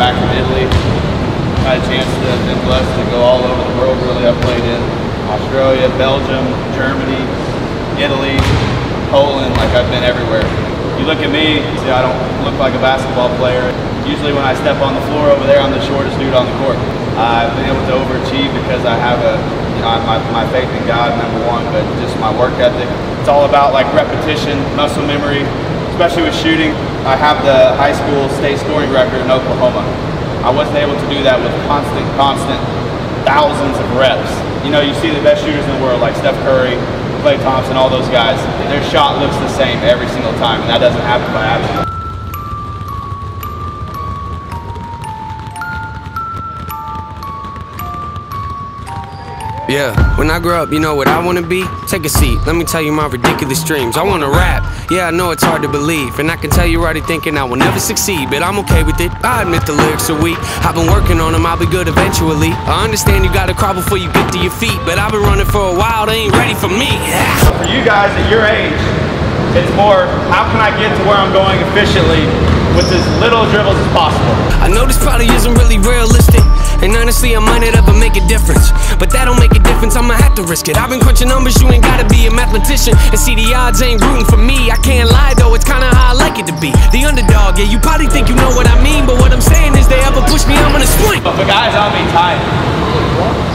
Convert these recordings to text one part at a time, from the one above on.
back from Italy. Had a chance to been blessed to go all over the world. Really, I've played in Australia, Belgium, Germany, Italy, Poland. Like I've been everywhere. You look at me, you see, I don't look like a basketball player. Usually, when I step on the floor over there, I'm the shortest dude on the court. I've been able to overachieve because I have a, you know, my, my faith in God, number one, but just my work ethic. It's all about like repetition, muscle memory, especially with shooting. I have the high school state scoring record in Oklahoma. I wasn't able to do that with constant, constant thousands of reps. You know, you see the best shooters in the world like Steph Curry, Klay Thompson, all those guys. Their shot looks the same every single time, and that doesn't happen by accident. Yeah, when I grow up, you know what I wanna be? Take a seat, let me tell you my ridiculous dreams. I wanna rap, yeah, I know it's hard to believe. And I can tell you're already thinking I will never succeed, but I'm okay with it. I admit the lyrics are weak. I've been working on them, I'll be good eventually. I understand you gotta crawl before you get to your feet, but I've been running for a while, they ain't ready for me. For you guys at your age, it's more how can I get to where I'm going efficiently with as little dribbles as possible. I know this probably isn't really realistic. And honestly, I might not ever make a difference. But that don't make a difference, I'ma have to risk it. I've been crunching numbers, you ain't gotta be a mathematician. And see, the odds ain't rooting for me. I can't lie though, it's kinda how I like it to be. The underdog, yeah, you probably think you know what I mean. But what I'm saying is, they ever push me, I'm gonna swing. But for guys, I'll be tight,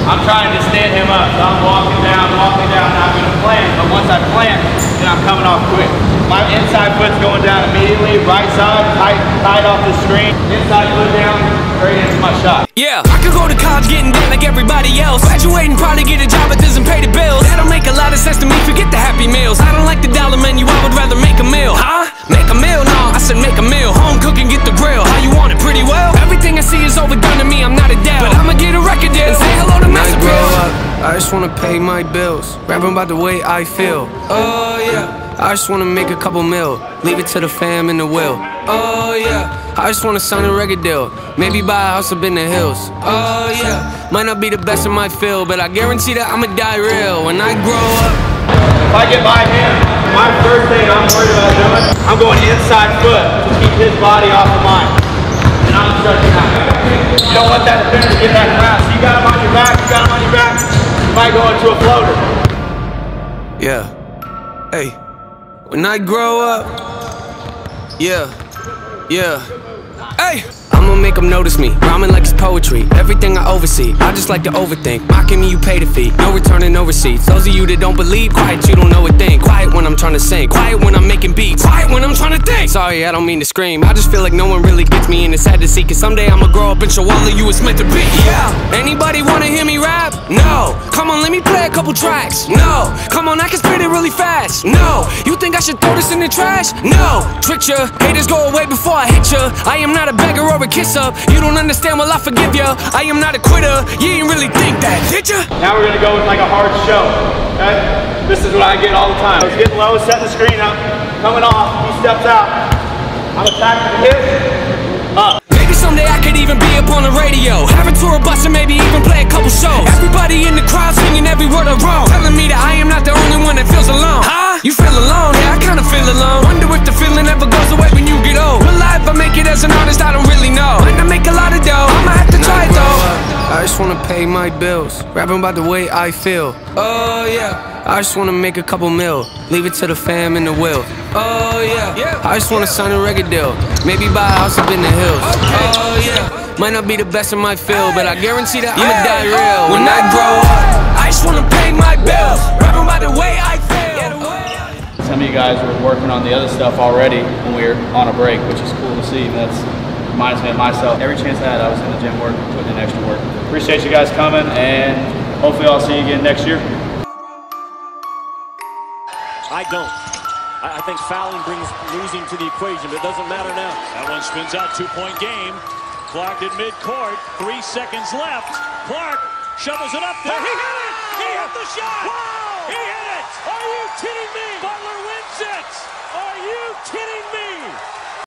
I'm trying to stand him up. So I'm walking down, walking down, I'm gonna plant. But once I plant, then I'm coming off quick. My inside foot's going down immediately, right side, tight, tight off the screen. Inside foot down, straight into my shot. Yeah, I could go to college getting down like everybody else. Graduating, probably get a job, it doesn't pay the bills. That'll make a lot of sense to me, forget the happy meals. I don't like the dollar menu, I would rather I just wanna pay my bills. Rapping about the way I feel. Oh yeah. I just wanna make a couple mil, leave it to the fam in the will. Oh yeah, I just wanna sign a record deal, maybe buy a house up in the hills. Oh yeah, might not be the best in my field, but I guarantee that I'ma die real when I grow up. If I get by him, my first thing I'm worried about doing, I'm going inside foot to keep his body off of mine. And I'm stretching out. You don't want that defender to get that fast. You got him on your back, you got him on your back, you might go into a floater. Yeah. Hey. When I grow up. Yeah. Yeah. Hey! I'ma make them notice me, rhyming like it's poetry. Everything I oversee, I just like to overthink. Mocking me, you pay the fee. No returning, no receipts. Those of you that don't believe, quiet, you don't know a thing. Quiet when I'm trying to sing, quiet when I'm making beats, quiet when I'm trying to think. Sorry, I don't mean to scream. I just feel like no one really gets me, and it's sad to see. Cause someday I'ma grow up and show all of you it's meant to be. Yeah! Anybody wanna hear me rap? No! Come on, let me play a couple tracks. No! Come on, I can spit it really fast. No! You think I should throw this in the trash? No! Trick ya, haters go away before I hit ya. I am not a beggar or a kiss up. You don't understand, well, I forgive ya. I am not a quitter. You ain't really think that, did ya? Now we're gonna go with like a hard show. Okay? This is what I get all the time. Getting low, setting the screen up, coming off, he steps out. I'm attacking the hip, up. Could even be up on the radio. Have a tour bus and maybe even play a couple shows. Everybody in the crowd singing every word I wrote. Telling me that I am not the only one that feels alone. Huh? You feel alone? Yeah, I kinda feel alone. Wonder if the feeling ever goes away when you get old. Will I ever make it as an artist? Just wanna pay my bills. Rapping about the way I feel. Oh yeah. I just wanna make a couple mil. Leave it to the fam in the will. Oh yeah. I just wanna sign a record deal. Maybe buy a house up in the hills. Oh yeah. Might not be the best in my field, but I guarantee that I'ma die real when I grow up. I just wanna pay my bills. Rapping about the way I feel. Some of you guys were working on the other stuff already when we were on a break, which is cool to see. That's reminds me of myself. Every chance I had, I was in the gym working, putting in extra work. Appreciate you guys coming, and hopefully I'll see you again next year. I don't. I, I think fouling brings losing to the equation, but it doesn't matter now. That one spins out, two-point game. Clarke at midcourt, three seconds left. Clarke shovels it up there. He hit it! He hit the shot! Wow! He hit it! Are you kidding me? Butler wins it! Are you kidding me?